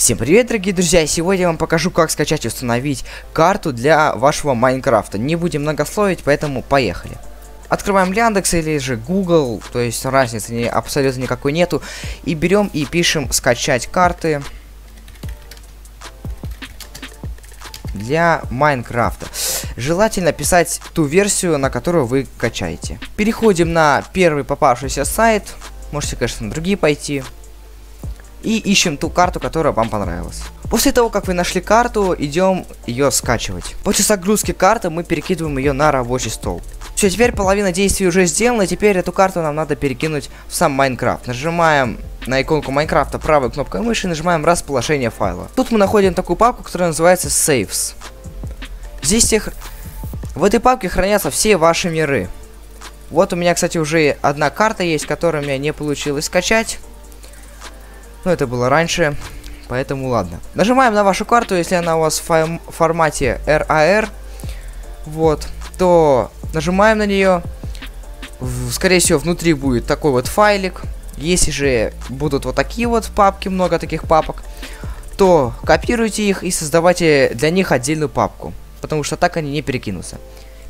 Всем привет, дорогие друзья! Сегодня я вам покажу, как скачать и установить карту для вашего Майнкрафта. Не будем многословить, поэтому поехали. Открываем Яндекс или же Google, то есть разницы абсолютно никакой нету. И берем и пишем скачать карты для Майнкрафта. Желательно писать ту версию, на которую вы качаете. Переходим на первый попавшийся сайт. Можете, конечно, на другие пойти и ищем ту карту, которая вам понравилась. После того, как вы нашли карту, идем ее скачивать. После загрузки карты мы перекидываем ее на рабочий стол. Все, теперь половина действий уже сделана, теперь эту карту нам надо перекинуть в сам Майнкрафт. Нажимаем на иконку Майнкрафта правой кнопкой мыши и нажимаем расположение файла. Тут мы находим такую папку, которая называется Saves. Здесь всех... В этой папке хранятся все ваши миры. Вот у меня, кстати, уже одна карта есть, которую у меня не получилось скачать. Но это было раньше, поэтому ладно. Нажимаем на вашу карту, если она у вас в формате RAR, вот, то нажимаем на нее. Скорее всего, внутри будет такой вот файлик. Если же будут вот такие вот папки, много таких папок, то копируйте их и создавайте для них отдельную папку. Потому что так они не перекинутся.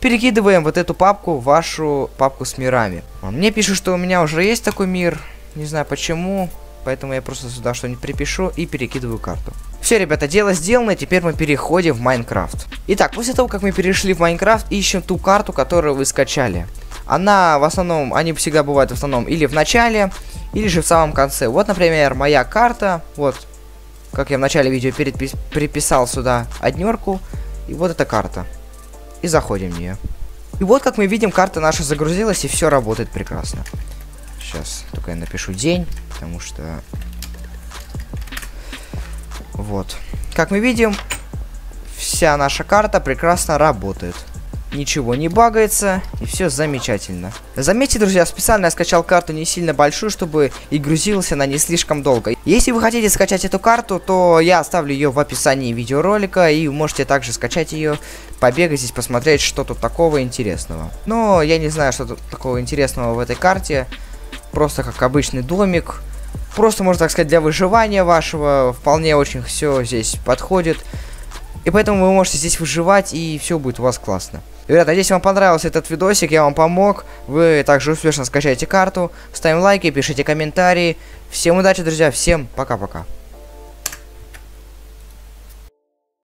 Перекидываем вот эту папку в вашу папку с мирами. Мне пишут, что у меня уже есть такой мир. Не знаю почему. Поэтому я просто сюда что-нибудь припишу и перекидываю карту. Все, ребята, дело сделано, теперь мы переходим в Майнкрафт. Итак, после того, как мы перешли в Майнкрафт, ищем ту карту, которую вы скачали. Она в основном, они всегда бывают в основном или в начале, или же в самом конце. Вот, например, моя карта, вот, как я в начале видео приписал сюда однерку, и вот эта карта. И заходим в нее. И вот, как мы видим, карта наша загрузилась, и все работает прекрасно. Сейчас только я напишу день, потому что... Вот. Как мы видим, вся наша карта прекрасно работает ничего не багается, и все замечательно. Заметьте, друзья, специально я скачал карту не сильно большую, чтобы и грузилась она не слишком долго. Если вы хотите скачать эту карту, то я оставлю ее в описании видеоролика, и можете также скачать ее, побегать здесь, посмотреть, что тут такого интересного. Но я не знаю, что тут такого интересного в этой карте. Просто как обычный домик. Просто, можно так сказать, для выживания вашего вполне очень все здесь подходит. И поэтому вы можете здесь выживать, и все будет у вас классно. Ребята, надеюсь, вам понравился этот видосик, я вам помог. Вы также успешно скачаете карту. Ставим лайки, пишите комментарии. Всем удачи, друзья, всем пока-пока.